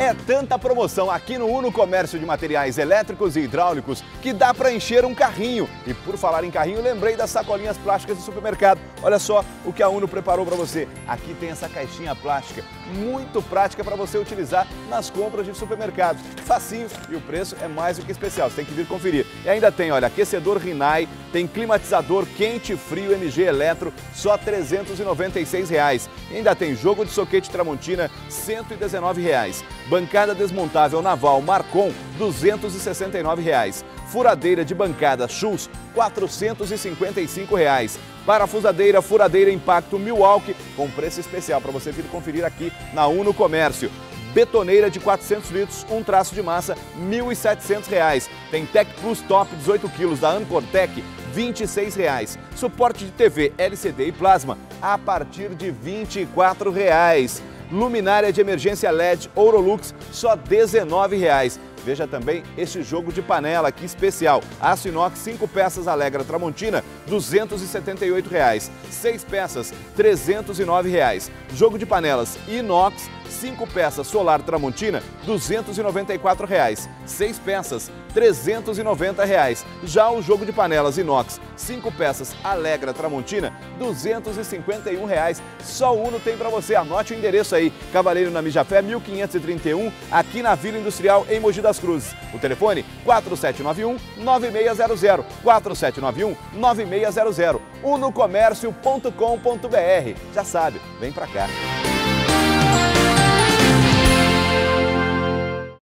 É tanta promoção aqui no Uno Comércio de Materiais Elétricos e Hidráulicos que dá para encher um carrinho. E por falar em carrinho, lembrei das sacolinhas plásticas do supermercado. Olha só o que a Uno preparou para você. Aqui tem essa caixinha plástica, muito prática para você utilizar nas compras de supermercado. Facinho e o preço é mais do que especial, você tem que vir conferir. E ainda tem, olha, aquecedor Rinai, tem climatizador quente e frio MG Eletro, só 396 reais. E ainda tem jogo de soquete Tramontina, 119 reais. Bancada desmontável naval Marcon, 269 reais. Furadeira de bancada Schultz, 455 reais. Parafusadeira Furadeira Impacto Milwaukee, com preço especial para você vir conferir aqui na Uno Comércio. Betoneira de 400 litros, um traço de massa, R$ 1.700. Tem Tech Plus Top 18 quilos da Ancortec, 26 reais. Suporte de TV, LCD e plasma, a partir de R$ 24. Luminária de emergência LED Ourolux, só 19 reais. Veja também este jogo de panela aqui especial. Aço inox 5 peças Alegra Tramontina, 278 reais. 6 peças, 309 reais. Jogo de panelas inox 5 peças Solar Tramontina, 294 reais. 6 peças, 390 reais. Já o jogo de panelas inox 5 peças Alegra Tramontina, 251 reais. Só o Uno tem para você. Anote o endereço aí. Cavaleiro na Mijafé, 1531, aqui na Vila Industrial, em Mogi das Cruzes. O telefone 4791-9600. 4791-9600. unocomércio.com.br. Já sabe, vem para cá.